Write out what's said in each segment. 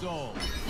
Their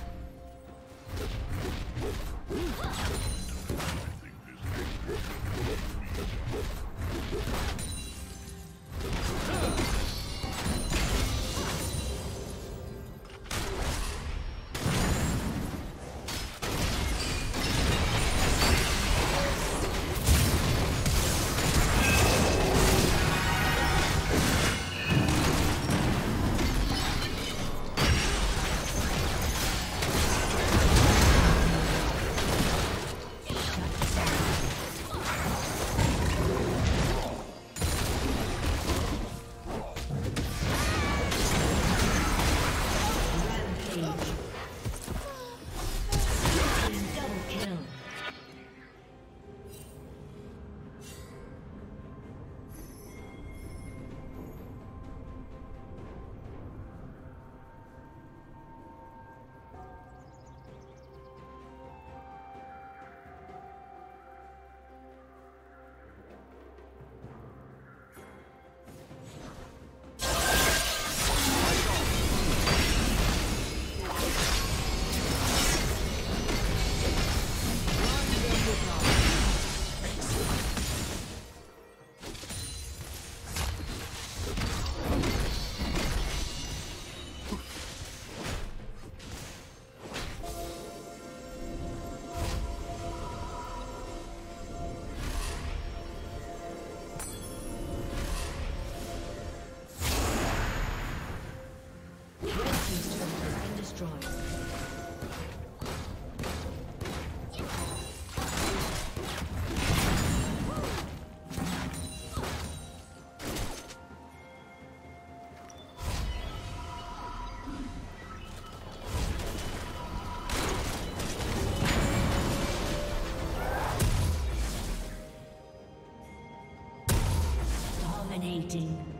Dominating.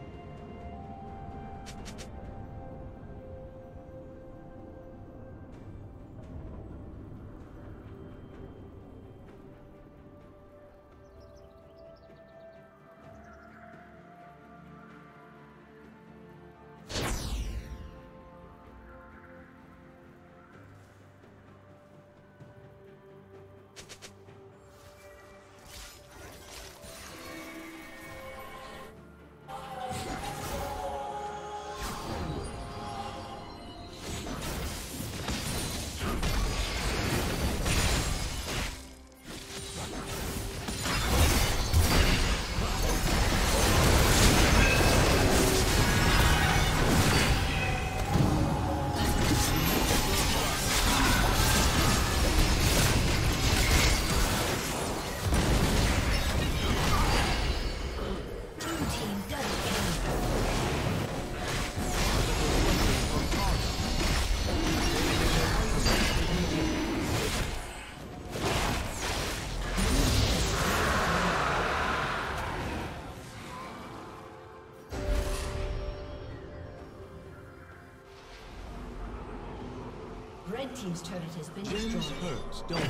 Red team's turret has been Gems destroyed. hurt, don't?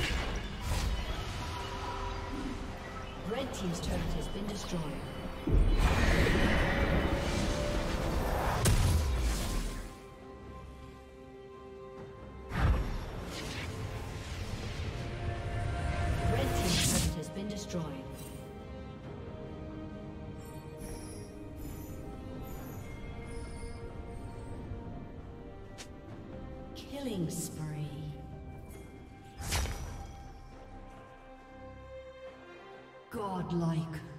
Red team's turret has been destroyed. Red team's turret has been destroyed. Killing spree. Godlike.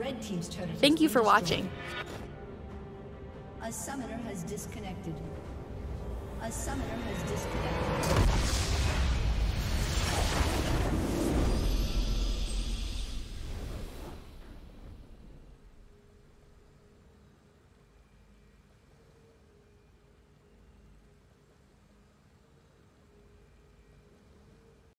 Red Team's. Thank you for watching. A summoner has disconnected. A summoner has disconnected.